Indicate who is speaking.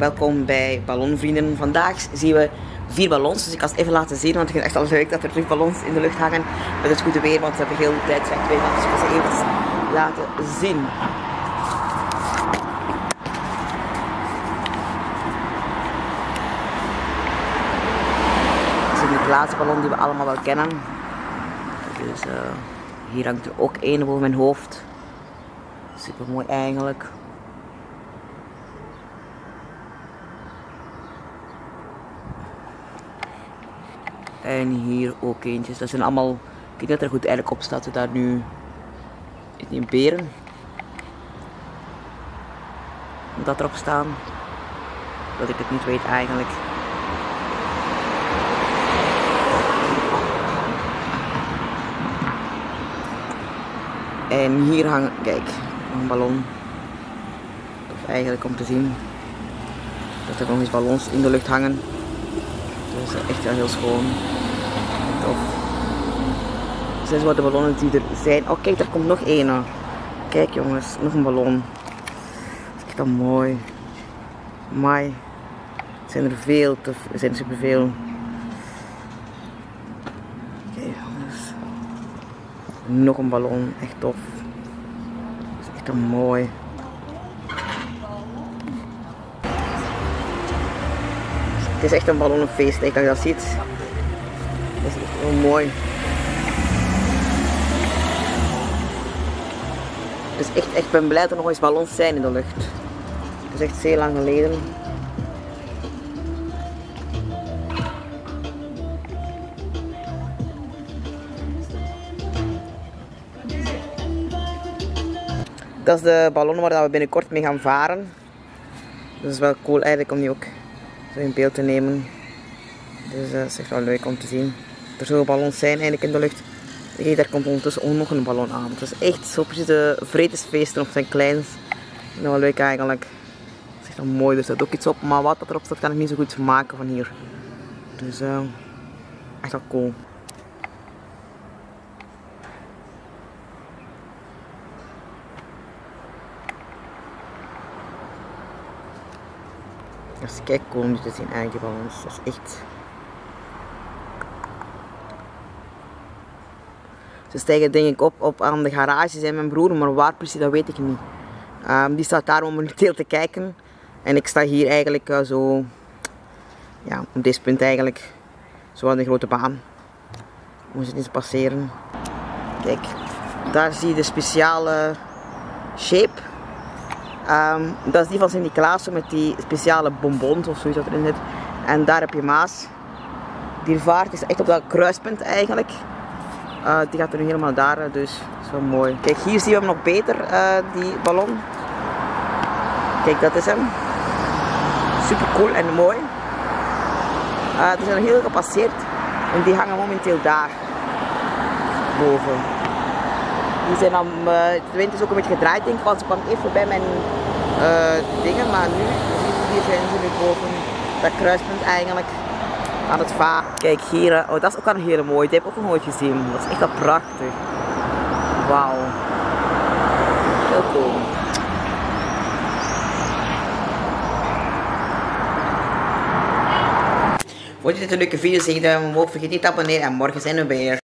Speaker 1: welkom bij Ballonvrienden. Vandaag zien we vier ballons, dus ik kan het even laten zien, want ik vind echt al leuk dat er drie ballons in de lucht hangen met het goede weer, want we hebben heel de tijd slecht dus ik ga ze even laten zien. Dit is een glazen die we allemaal wel kennen. Dus uh, hier hangt er ook één boven mijn hoofd. Super mooi eigenlijk. En hier ook eentjes. Dat zijn allemaal, ik denk dat er goed eigenlijk op staat. Daar nu in beren. Dat erop staan. Dat ik het niet weet eigenlijk. En hier hangt, kijk, een ballon. Of eigenlijk om te zien dat er nog eens ballons in de lucht hangen. Dus echt wel heel schoon. Tof. Zes wat de ballonnen die er zijn. Oh kijk, daar komt nog één. Kijk jongens, nog een ballon. Dat is echt wel mooi. Mai. Het zijn er veel, er zijn superveel. Kijk jongens. Nog een ballon, echt tof. Dat is echt wel mooi. Het is echt een ballonnenfeest, ik dat je dat ziet. Dat is echt heel mooi. Dus echt, echt, ben blij dat er nog eens ballons zijn in de lucht. Het is echt zeer lang geleden. Dat is de ballon waar we binnenkort mee gaan varen. Dat is wel cool eigenlijk om die ook zo in beeld te nemen. Dus dat is echt wel leuk om te zien. Er zullen ballons zijn eigenlijk in de lucht. Kijk, daar komt ondertussen ook nog een ballon aan. Het is echt zo precies de vredesfeesten op zijn kleins. Wel leuk eigenlijk. Het is echt wel mooi, er staat ook iets op. Maar wat erop staat kan ik niet zo goed maken van hier. Dus uh, echt wel cool. Dat is kijk cool om te zien eigenlijk bij ons. Dat is echt... Ze stijgen denk ik op, op aan de garage zijn mijn broer, maar waar precies dat weet ik niet. Um, die staat daar momenteel te kijken. En ik sta hier eigenlijk uh, zo, ja, op dit punt eigenlijk, zo aan de grote baan. Moet het eens passeren. Kijk, daar zie je de speciale shape Um, dat is die van Sint-Niklaas met die speciale bonbons of zoiets dat erin zit. En daar heb je Maas. Die vaart is echt op dat kruispunt eigenlijk. Uh, die gaat er nu helemaal daar, dus dat is wel mooi. Kijk, hier zien we hem nog beter, uh, die ballon. Kijk, dat is hem. Super cool en mooi. Uh, er zijn er heel gepasseerd en die hangen momenteel daar. Boven. Die zijn dan, de wind is ook een beetje gedraaid denk ik, want ze kwam even voorbij mijn dingen. Maar nu, hier zijn ze nu boven dat kruispunt eigenlijk aan het varen. Kijk hier, oh dat is ook een hele mooie, die heb ik ook nog nooit gezien. Dat is echt wel prachtig. Wauw. Heel cool. Vond je dit een leuke video? Zeg duim omhoog, vergeet niet te abonneren en morgen zijn we weer.